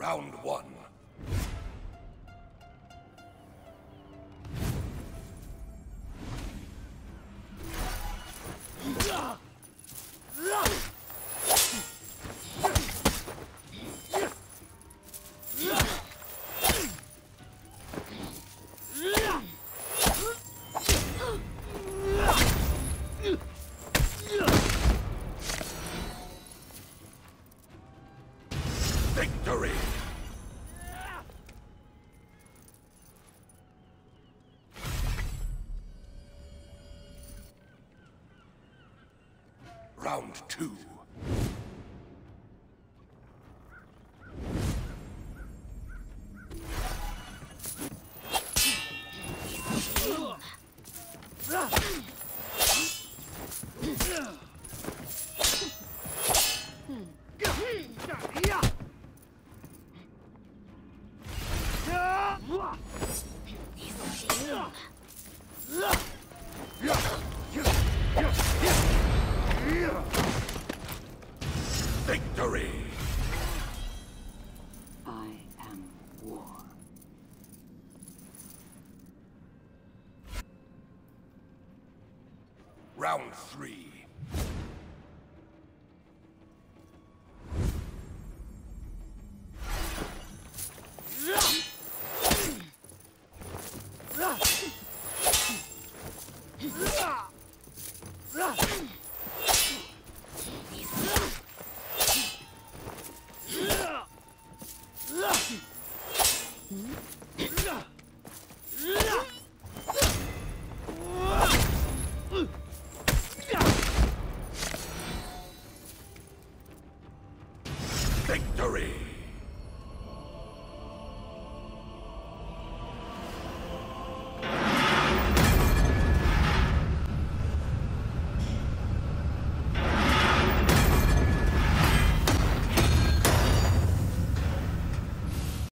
Round one. Victory! Round two. Victory! I am war. Round three.